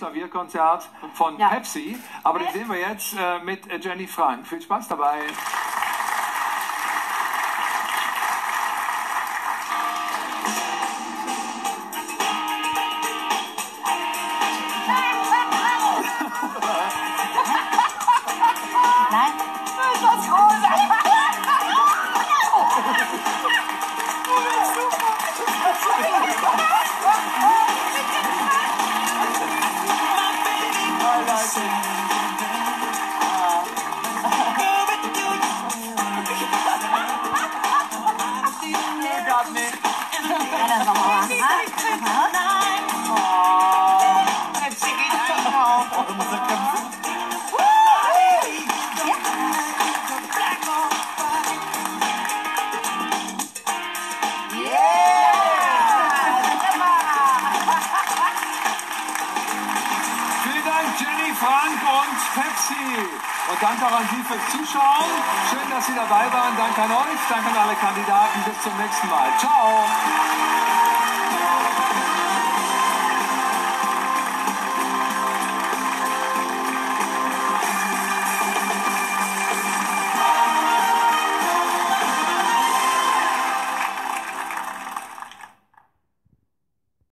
Klavierkonzert von Ja. Pepsi. Aber den sehen wir jetzt äh, mit äh, Jenny Frank. Viel Spaß dabei. Nein? Dann machen wir mal. Aha. Vielen Dank, Jenny Frank und Pepsi. Und danke auch an Sie fürs Zuschauen. Schön, dass Sie dabei waren. Danke an euch. Danke an alle Kandidaten. Bis zum nächsten Mal. Ciao.